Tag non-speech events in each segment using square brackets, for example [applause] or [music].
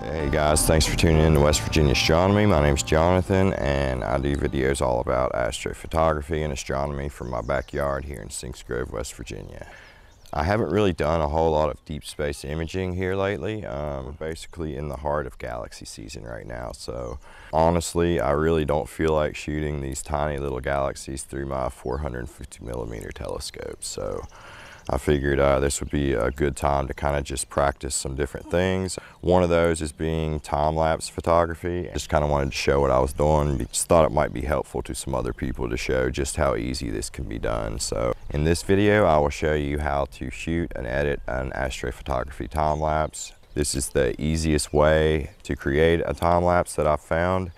Hey guys, thanks for tuning in to West Virginia Astronomy. My name is Jonathan and I do videos all about astrophotography and astronomy from my backyard here in Sinks Grove, West Virginia. I haven't really done a whole lot of deep space imaging here lately. Um, we're basically in the heart of galaxy season right now. So honestly, I really don't feel like shooting these tiny little galaxies through my 450 millimeter telescope. So I figured uh, this would be a good time to kind of just practice some different things. One of those is being time-lapse photography. Just kind of wanted to show what I was doing. Just thought it might be helpful to some other people to show just how easy this can be done. So in this video, I will show you how to shoot and edit an astrophotography time-lapse. This is the easiest way to create a time-lapse that I've found.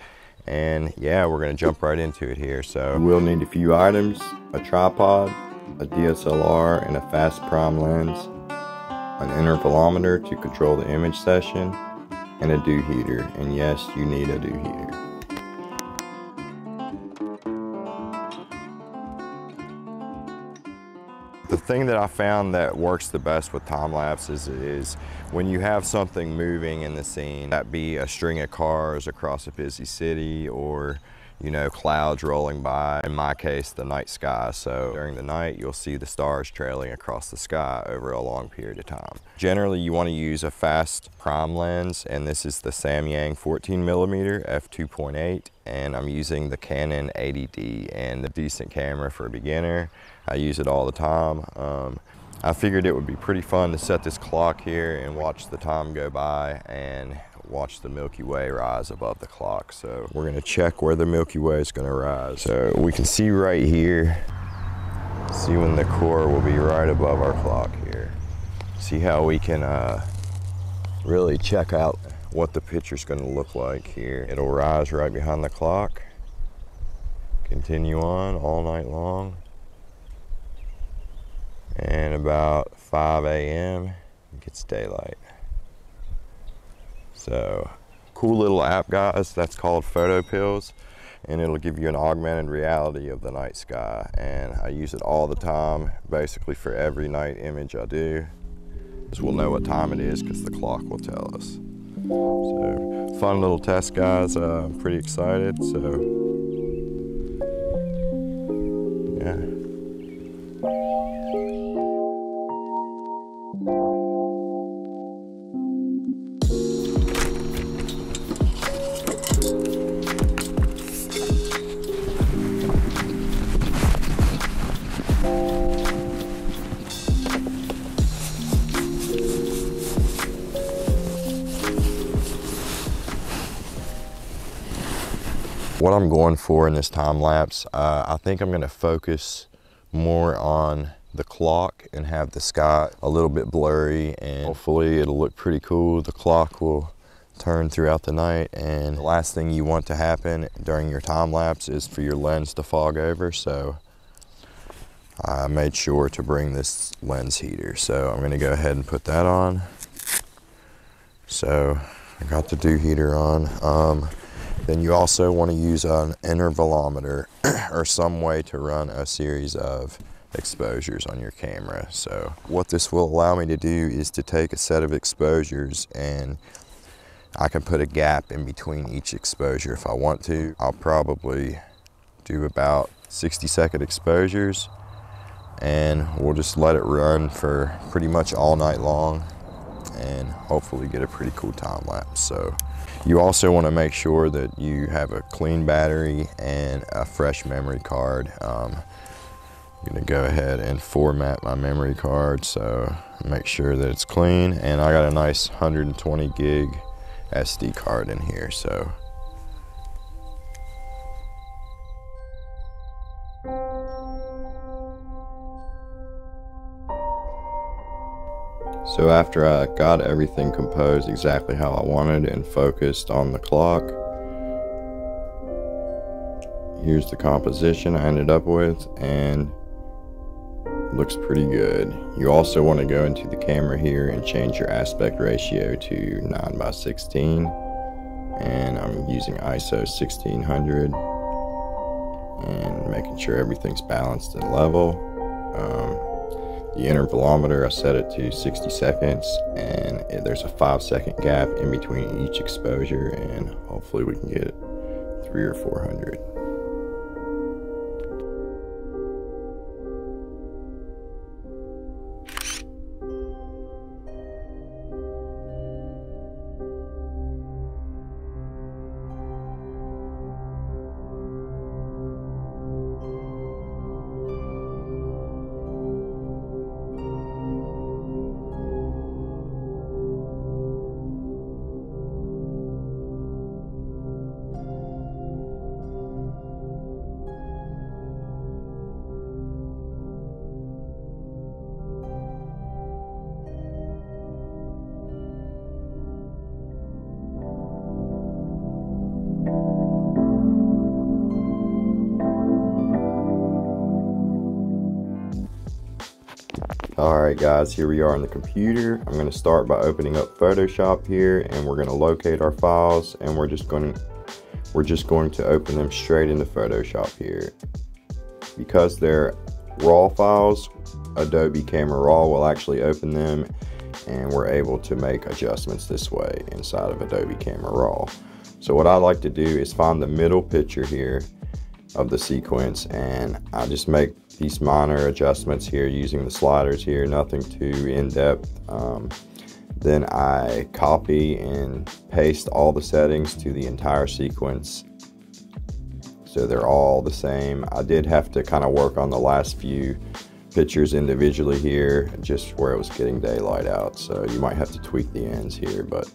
And yeah, we're gonna jump right into it here. So we'll need a few items, a tripod, a DSLR and a fast prime lens, an intervalometer to control the image session, and a dew heater. And yes, you need a dew heater. The thing that I found that works the best with time lapses is when you have something moving in the scene, that be a string of cars across a busy city or you know, clouds rolling by, in my case, the night sky. So during the night, you'll see the stars trailing across the sky over a long period of time. Generally, you want to use a fast prime lens, and this is the Samyang 14 millimeter f2.8, and I'm using the Canon 80D, and the decent camera for a beginner. I use it all the time. Um, I figured it would be pretty fun to set this clock here and watch the time go by and watch the Milky Way rise above the clock. So we're gonna check where the Milky Way is gonna rise. So we can see right here, see when the core will be right above our clock here. See how we can uh, really check out what the picture's gonna look like here. It'll rise right behind the clock. Continue on all night long. And about 5 a.m. it gets daylight. So cool little app guys, that's called PhotoPills and it'll give you an augmented reality of the night sky and I use it all the time basically for every night image I do. Because We'll know what time it is because the clock will tell us. So fun little test guys, uh, I'm pretty excited. So What I'm going for in this time lapse, uh, I think I'm gonna focus more on the clock and have the sky a little bit blurry and hopefully it'll look pretty cool. The clock will turn throughout the night and the last thing you want to happen during your time lapse is for your lens to fog over. So I made sure to bring this lens heater. So I'm gonna go ahead and put that on. So I got the dew heater on. Um, then you also want to use an intervalometer [clears throat] or some way to run a series of exposures on your camera. So what this will allow me to do is to take a set of exposures and I can put a gap in between each exposure if I want to. I'll probably do about 60 second exposures and we'll just let it run for pretty much all night long and hopefully get a pretty cool time lapse. So you also want to make sure that you have a clean battery and a fresh memory card. Um, I'm gonna go ahead and format my memory card so make sure that it's clean and I got a nice 120 gig SD card in here so So after I got everything composed exactly how I wanted and focused on the clock, here's the composition I ended up with and looks pretty good. You also want to go into the camera here and change your aspect ratio to 9 by 16 and I'm using ISO 1600 and making sure everything's balanced and level. Um, The intervalometer, I set it to 60 seconds and there's a five second gap in between each exposure and hopefully we can get three or 400. Alright guys, here we are on the computer. I'm going to start by opening up Photoshop here and we're going to locate our files and we're just going to we're just going to open them straight into Photoshop here. Because they're RAW files, Adobe Camera Raw will actually open them and we're able to make adjustments this way inside of Adobe Camera Raw. So what I like to do is find the middle picture here of the sequence and I just make these minor adjustments here using the sliders here nothing too in-depth. Um, then I copy and paste all the settings to the entire sequence. So they're all the same. I did have to kind of work on the last few pictures individually here just where it was getting daylight out. So you might have to tweak the ends here but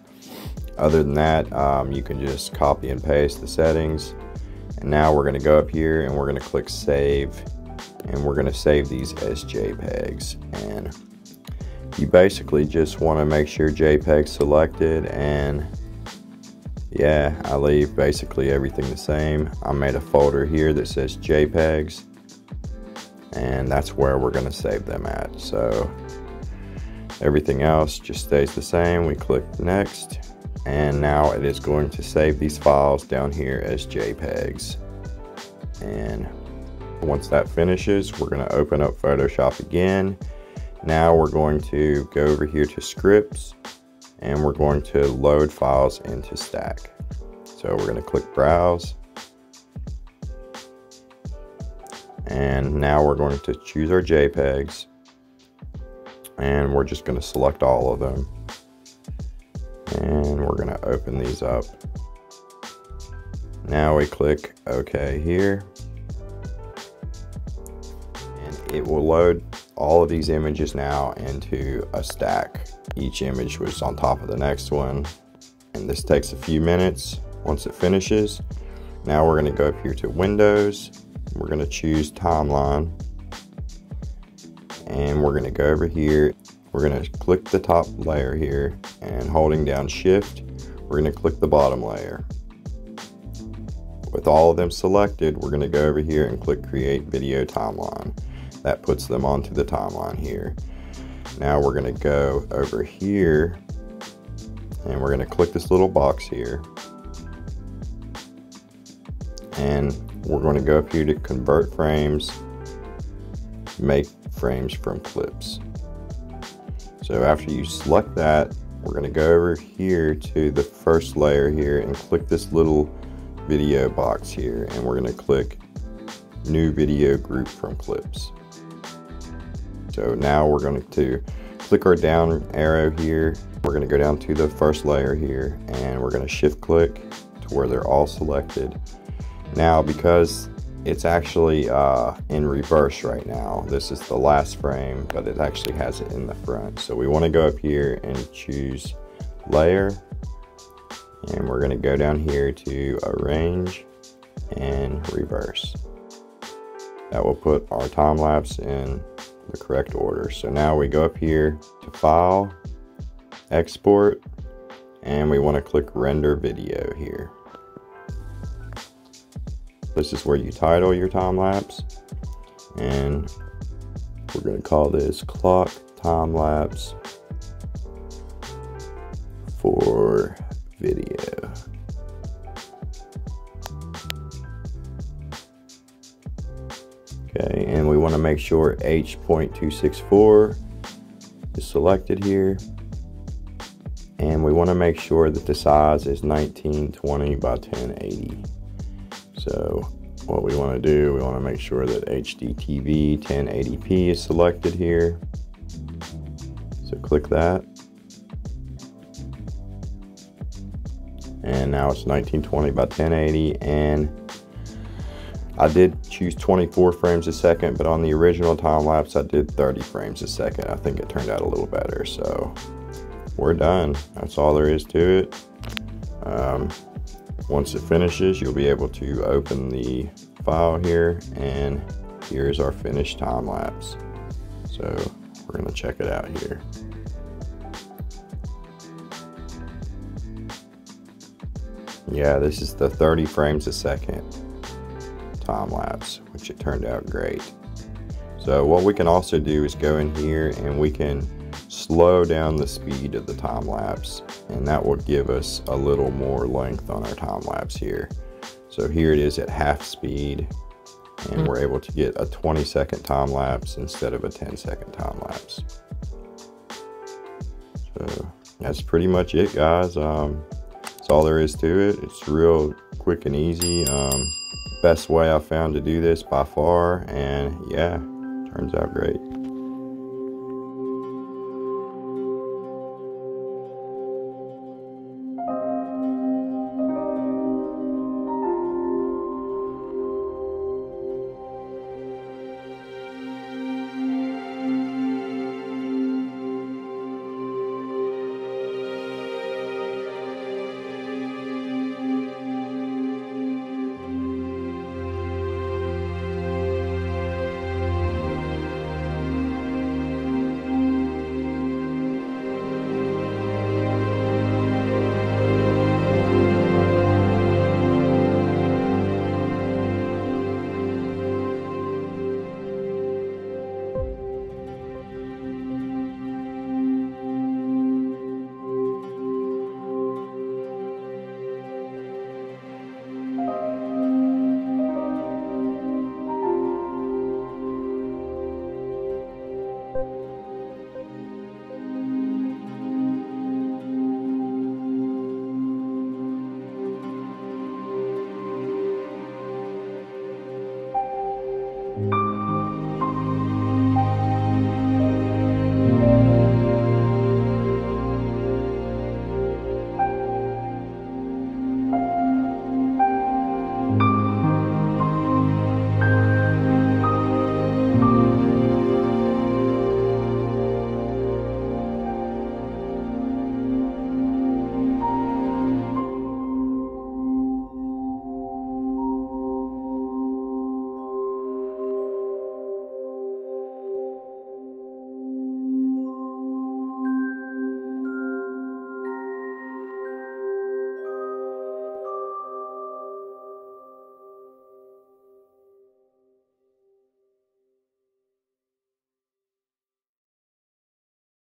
other than that um, you can just copy and paste the settings. And now we're going to go up here and we're going to click save and we're going to save these as JPEGs. And you basically just want to make sure JPEG selected and yeah, I leave basically everything the same. I made a folder here that says JPEGs and that's where we're going to save them at. So everything else just stays the same. We click next and now it is going to save these files down here as JPEGs and once that finishes we're going to open up Photoshop again. Now we're going to go over here to scripts and we're going to load files into stack. So we're going to click browse. And now we're going to choose our JPEGs and we're just going to select all of them. And we're going to open these up. Now we click OK here it will load all of these images now into a stack. Each image was on top of the next one and this takes a few minutes once it finishes. Now we're going to go up here to Windows. We're going to choose Timeline and we're going to go over here we're going to click the top layer here and holding down shift, we're going to click the bottom layer. With all of them selected, we're going to go over here and click create video timeline. That puts them onto the timeline here. Now we're going to go over here and we're going to click this little box here. And we're going to go up here to convert frames, make frames from clips. So after you select that, we're going to go over here to the first layer here and click this little video box here and we're going to click new video group from clips. So now we're going to click our down arrow here. We're going to go down to the first layer here and we're going to shift click to where they're all selected. Now because it's actually uh, in reverse right now. This is the last frame, but it actually has it in the front. So we want to go up here and choose layer. And we're going to go down here to arrange and reverse. That will put our time lapse in the correct order. So now we go up here to file, export, and we want to click render video here. This is where you title your time lapse. And we're going to call this clock time lapse for video. Want to make sure H.264 is selected here. And we want to make sure that the size is 1920 by 1080. So what we want to do, we want to make sure that HDTV 1080p is selected here. So click that. And now it's 1920 by 1080 and I did choose 24 frames a second, but on the original time lapse, I did 30 frames a second. I think it turned out a little better. So we're done. That's all there is to it. Um, once it finishes, you'll be able to open the file here and here's our finished time lapse. So we're gonna check it out here. Yeah, this is the 30 frames a second time lapse, which it turned out great. So what we can also do is go in here and we can slow down the speed of the time lapse and that will give us a little more length on our time lapse here. So here it is at half speed and hmm. we're able to get a 20 second time lapse instead of a 10 second time lapse. So that's pretty much it guys. Um, that's all there is to it. It's real quick and easy. Um, best way I found to do this by far and yeah, turns out great. Música